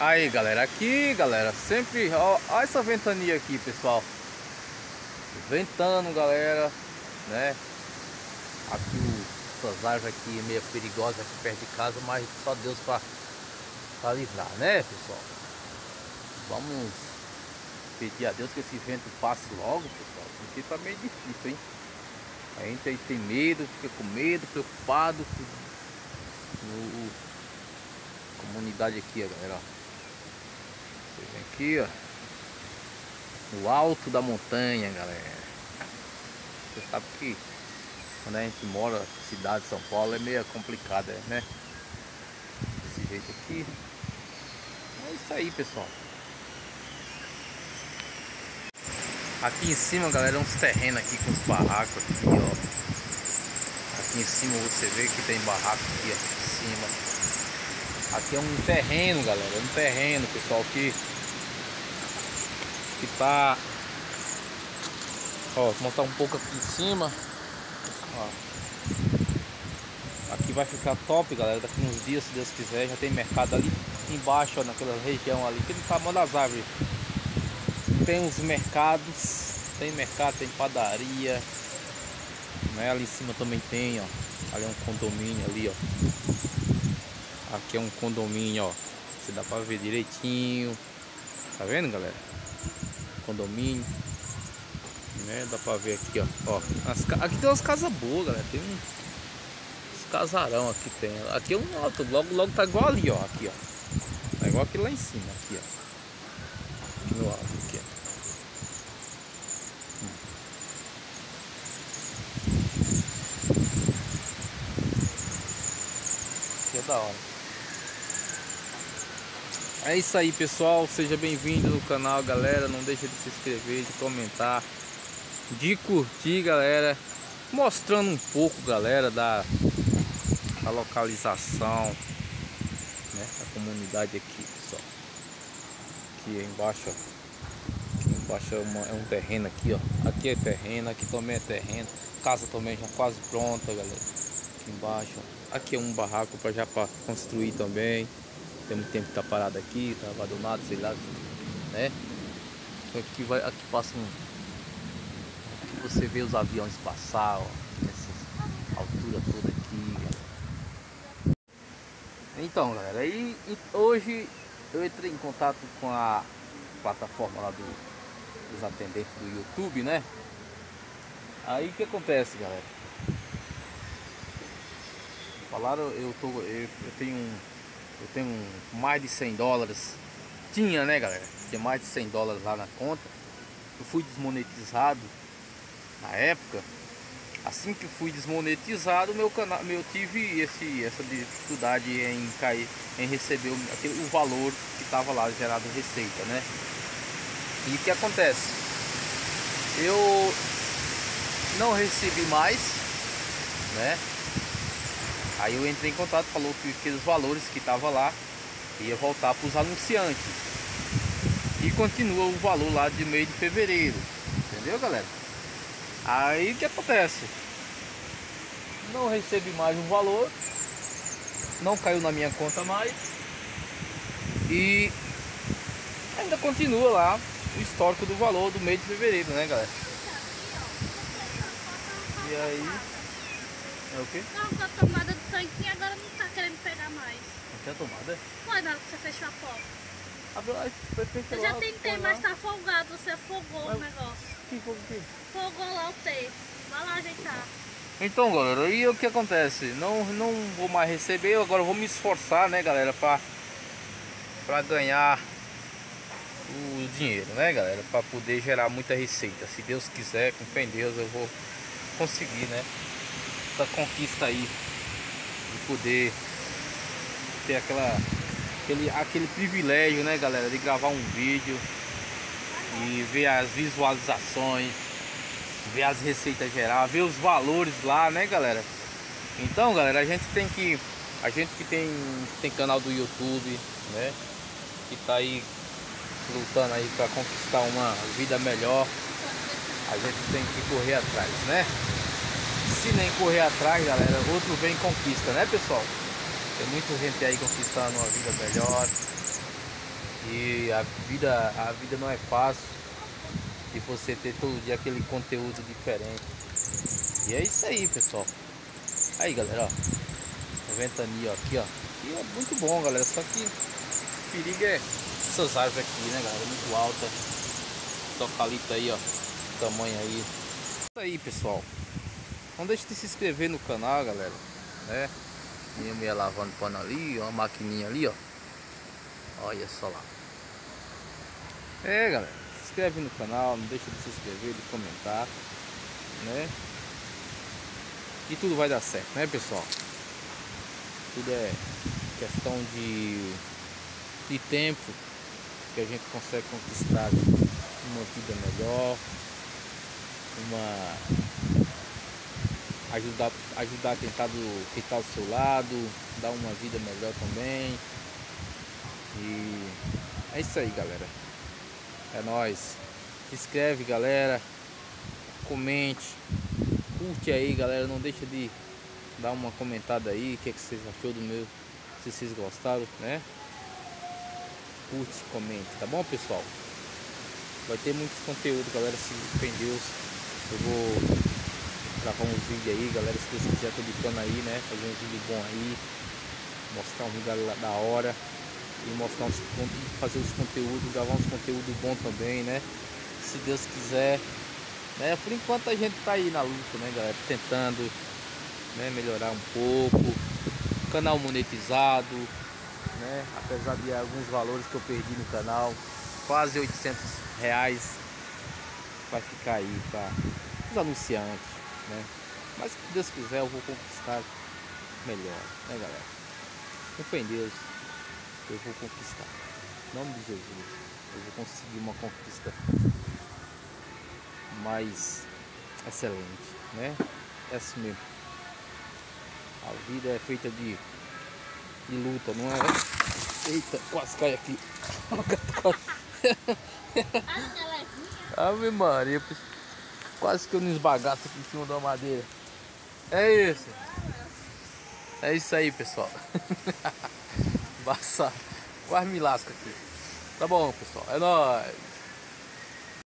Aí galera, aqui galera, sempre, ó, ó essa ventania aqui pessoal. Ventando galera, né? Aqui essas árvores aqui meio perigosas aqui perto de casa Mas só Deus pra, pra livrar, né pessoal? Vamos pedir a Deus que esse vento passe logo pessoal Porque tá meio difícil hein? A gente aí tem medo, fica com medo, preocupado no, comunidade aqui, galera. Aqui, ó. No alto da montanha, galera. Você sabe que quando a gente mora na cidade de São Paulo é meio complicado, né? Desse jeito aqui. É isso aí, pessoal. Aqui em cima, galera, uns terrenos aqui com os barracos aqui, ó. Aqui em cima você vê que tem barraco aqui, ó, em cima. Aqui é um terreno, galera. É um terreno, pessoal, que que tá ó, vou montar um pouco aqui em cima. Ó. Aqui vai ficar top, galera. Daqui uns dias, se Deus quiser, já tem mercado ali embaixo, ó, naquela região ali, que tá tamanho das árvores. Tem uns mercados, tem mercado, tem padaria. Né? Ali em cima também tem, ó. Ali é um condomínio ali, ó. Aqui é um condomínio, ó. Você dá pra ver direitinho. Tá vendo, galera? Condomínio. Né? Dá pra ver aqui, ó. ó aqui tem umas casas boas, galera. Tem uns casarão aqui tem. Aqui é um alto. Logo, logo tá igual ali, ó. Aqui, ó. Tá igual aqui lá em cima, aqui, ó. Aqui no alto, aqui, ó. Aqui é da hora. É isso aí pessoal, seja bem-vindo no canal galera, não deixa de se inscrever, de comentar, de curtir galera, mostrando um pouco galera da, da localização, né, da comunidade aqui pessoal, aqui embaixo, aqui embaixo é, uma, é um terreno aqui ó, aqui é terreno, aqui também é terreno, casa também já quase pronta galera, aqui embaixo, aqui é um barraco para já para construir também, tem muito tempo que tá parado aqui, tá abandonado, sei lá, né? Então aqui, vai, aqui passa um. Aqui você vê os aviões passar, ó, essa altura toda aqui. Então, galera, aí hoje eu entrei em contato com a plataforma lá do, dos atendentes do YouTube, né? Aí o que acontece, galera? Falaram, eu tô, eu, eu tenho um eu tenho mais de 100 dólares. Tinha, né, galera? Tinha mais de 100 dólares lá na conta. Eu fui desmonetizado na época. Assim que fui desmonetizado, meu canal, eu tive esse, essa dificuldade em cair, em receber o, aquele, o valor que estava lá gerado receita, né? E o que acontece? Eu não recebi mais, né? Aí eu entrei em contato, falou que aqueles valores que estavam lá ia voltar para os anunciantes. E continua o valor lá de meio de fevereiro. Entendeu, galera? Aí o que acontece? Não recebi mais um valor. Não caiu na minha conta mais. E ainda continua lá o histórico do valor do mês de fevereiro, né, galera? E aí. É o quê? Não, tanquinho agora não tá querendo pegar mais. Não tem a tomada? Foi na hora que você fechou a porta. Abriu, foi fechou Eu já tentei, mas tá folgado. Você afogou Mas- o negócio. Que foi o quê? Folgou lá o T. Vai lá ajeitar. Então, galera, aí o que acontece? Não, não vou mais receber, eu agora vou me esforçar, né, galera, pra, pra ganhar o dinheiro, né, galera, pra poder gerar muita receita. Se Deus quiser, com fé em Deus, eu vou conseguir, né, essa conquista aí de poder ter aquela, aquele, aquele privilégio, né, galera, de gravar um vídeo e ver as visualizações ver as receitas gerais, ver os valores lá, né, galera? Então, galera, a gente tem que a gente que tem tem canal do YouTube, né, que tá aí lutando aí para conquistar uma vida melhor, a gente tem que correr atrás, né? Se nem correr atrás, galera, outro vem e conquista, né, pessoal? Tem muita gente aí conquistando uma vida melhor, E a vida, a vida não é fácil de você ter todo dia aquele conteúdo diferente. E é isso aí, pessoal. Aí, galera, ó. A ventania aqui, ó. E é muito bom, galera. Só que o perigo é essas árvores aqui, né, galera? Muito alta. Tocalita aí, ó. Tamanho aí. Isso aí, pessoal. Não deixe de se inscrever no canal, galera. Né? Minha mulher lavando pano ali, ó. A maquininha ali, ó. Olha só lá. É, galera. Se inscreve no canal, não deixa de se inscrever, de comentar, né? E tudo vai dar certo, né, pessoal? Tudo é questão de, de tempo que a gente consegue conquistar uma vida melhor, uma ajudar, ajudar quem está do, tá do seu lado, dar uma vida melhor também. E é isso aí, galera. É nóis. Se inscreve, galera. Comente. Curte aí, galera. Não deixa de dar uma comentada aí. O que, é que vocês achou do meu. Se vocês gostaram, né? Curte, comente, tá bom, pessoal? Vai ter muitos conteúdos, galera. Se tem Deus, eu vou gravar uns vídeos aí, galera. Se Deus quiser, tô brincando aí, né? Fazer um vídeo bom aí. Mostrar um vídeo da hora e mostrar uns fazer os conteúdos, gravar uns conteúdos bons também, né? Se Deus quiser. Né? Por enquanto a gente tá aí na luta, né, galera? Tentando né, melhorar um pouco. Canal monetizado, né? Apesar de alguns valores que eu perdi no canal, quase 800 reais vai ficar aí para os anunciantes, né? Mas se Deus quiser eu vou conquistar melhor, né, galera? Com fé em Deus eu vou conquistar. Em nome de Jesus, eu vou conseguir uma conquista mais excelente, né? É assim mesmo. A vida é feita de, de luta, não é? Eita, quase cai aqui. Ave Maria, quase que eu não esbagaço aqui em cima da madeira. É isso. É isso aí, pessoal. Embaçado. Quase me lasca aqui. Tá bom, pessoal. É nóis.